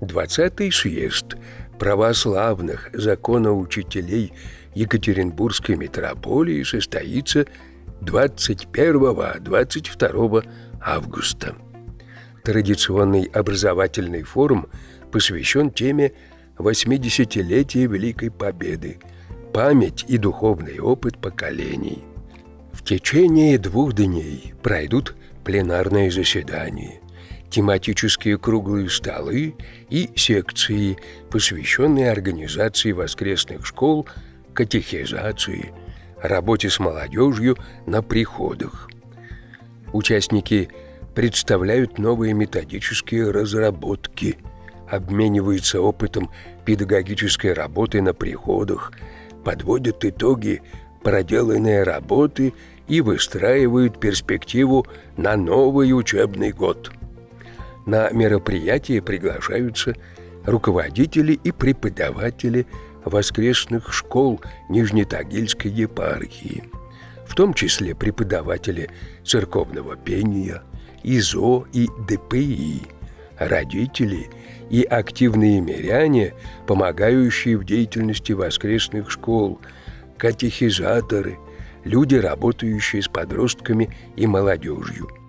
20-й съезд православных законоучителей Екатеринбургской митрополии состоится 21-22 августа. Традиционный образовательный форум посвящен теме 80-летия Великой Победы, память и духовный опыт поколений. В течение двух дней пройдут пленарные заседания, тематические круглые столы и секции, посвященные организации воскресных школ, катехизации, работе с молодежью на приходах. Участники представляют новые методические разработки, обмениваются опытом педагогической работы на приходах, подводят итоги проделанной работы и выстраивают перспективу на новый учебный год. На мероприятие приглашаются руководители и преподаватели воскресных школ Нижнетагильской епархии, в том числе преподаватели церковного пения, ИЗО и ДПИ, родители и активные миряне, помогающие в деятельности воскресных школ, катехизаторы, люди, работающие с подростками и молодежью –